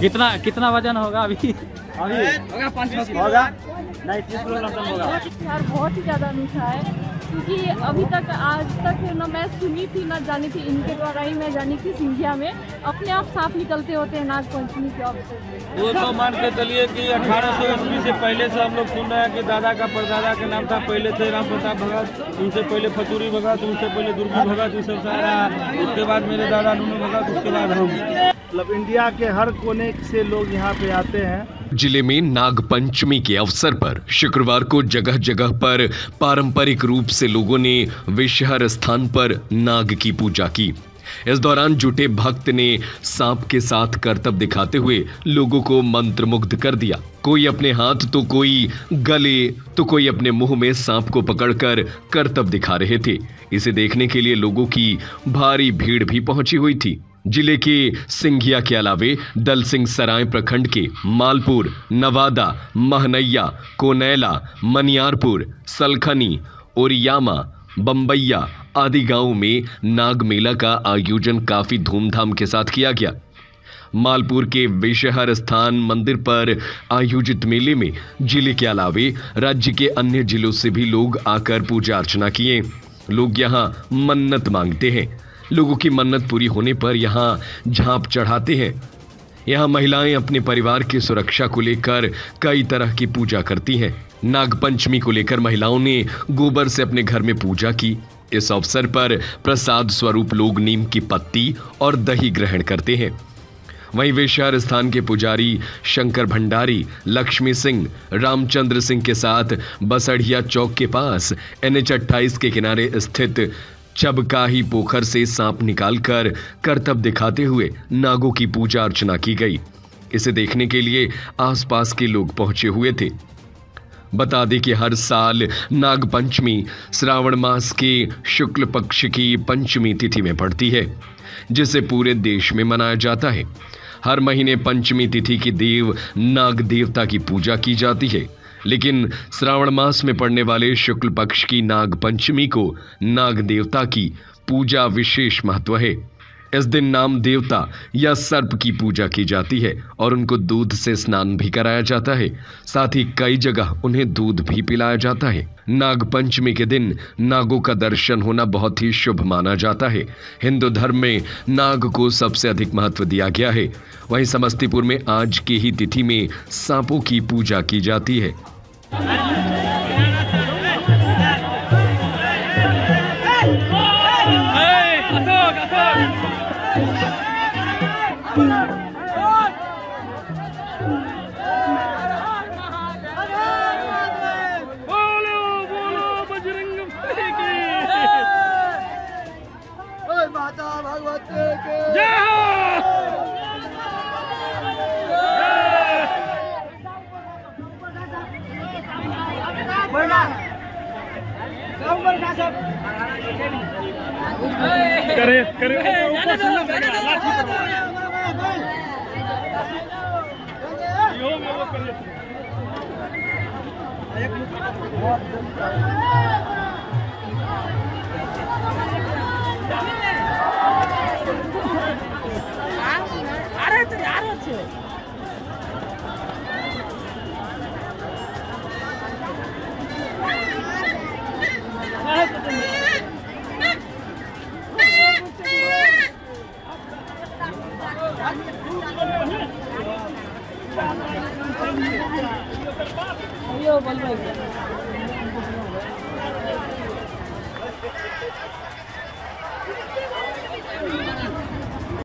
कितना कितना वज़न होगा अभी? अभी होगा यार बहुत ही ज़्यादा मीठा है। क्योंकि अभी तक आज तक न मैं सुनी थी ना जानी थी इनके द्वारा ही मैं जानी थी सिंधिया में। अपने आप साफ़ निकलते होते हैं नाग पंचमी के अवसर वो तो मान के चलिए कि अठारह सौ ईस्वी से पहले से हम लोग सुन रहे हैं कि दादा का परदादा का नाम था पहले थे राम प्रताप भगत उनसे पहले फतूरी भगत उनसे पहले दुर्गी भगत ये सब सारा। उसके बाद मेरे दादा नूनू भगत उसके बाद हम। मतलब इंडिया के हर कोने से लोग यहाँ पे आते हैं। ज़िले में नाग पंचमी के अवसर पर, शुक्रवार को जगह जगह पर पारंपरिक रूप से लोगों ने विषहर स्थान पर नाग की पूजा की। इस दौरान जुटे भक्त ने सांप के साथ करतब दिखाते हुए लोगों को मंत्रमुग्ध कर दिया। कोई अपने हाथ तो कोई गले तो कोई अपने मुँह में सांप को पकड़कर करतब दिखा रहे थे। इसे देखने के लिए लोगों की भारी भीड़ भी पहुँची हुई थी। ज़िले के सिंघिया के अलावे दल सिंह सराय प्रखंड के मालपुर, नवादा, महनैया, कोनैला, मनियारपुर, सलखनी, ओरियामा, बम्बैया आदि गाँवों में नाग मेला का आयोजन काफ़ी धूमधाम के साथ किया गया। मालपुर के विषहर स्थान मंदिर पर आयोजित मेले में ज़िले के अलावे राज्य के अन्य जिलों से भी लोग आकर पूजा अर्चना किए। लोग यहाँ मन्नत मांगते हैं। लोगों की मन्नत पूरी होने पर यहाँ झांप चढ़ाते हैं। यहाँ महिलाएँ अपने परिवार की सुरक्षा को लेकर कई तरह की पूजा करती हैं। नाग पंचमी को लेकर महिलाओं ने गोबर से अपने घर में पूजा की। इस अवसर पर प्रसाद स्वरूप लोग नीम की पत्ती और दही ग्रहण करते हैं। वहीं विषहर स्थान के पुजारी शंकर भंडारी, लक्ष्मी सिंह, रामचंद्र सिंह के साथ बसढ़िया चौक के पास, एनएच अट्ठाईस के किनारे स्थित चबकाही पोखर से सांप निकालकर करतब दिखाते हुए नागों की पूजा अर्चना की गई। इसे देखने के लिए आसपास के लोग पहुँचे हुए थे। बता दें कि हर साल नाग पंचमी श्रावण मास के शुक्ल पक्ष की पंचमी तिथि में पड़ती है, जिसे पूरे देश में मनाया जाता है। हर महीने पंचमी तिथि की देव नाग देवता की पूजा की जाती है। लेकिन श्रावण मास में पड़ने वाले शुक्ल पक्ष की नाग पंचमी को नाग देवता की पूजा विशेष महत्व है। इस दिन नाम देवता या सर्प की पूजा की जाती है और उनको दूध से स्नान भी कराया जाता है। साथ ही कई जगह उन्हें दूध भी पिलाया जाता है। नाग पंचमी के दिन नागों का दर्शन होना बहुत ही शुभ माना जाता है। हिंदू धर्म में नाग को सबसे अधिक महत्व दिया गया है। वहीं समस्तीपुर में आज की ही तिथि में सांपों की पूजा की जाती है। माता भगवती के। जय हो। करे करे ऊपर से लग गया लाठी यो में वो कर लेते अयो बोल